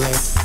Necklace.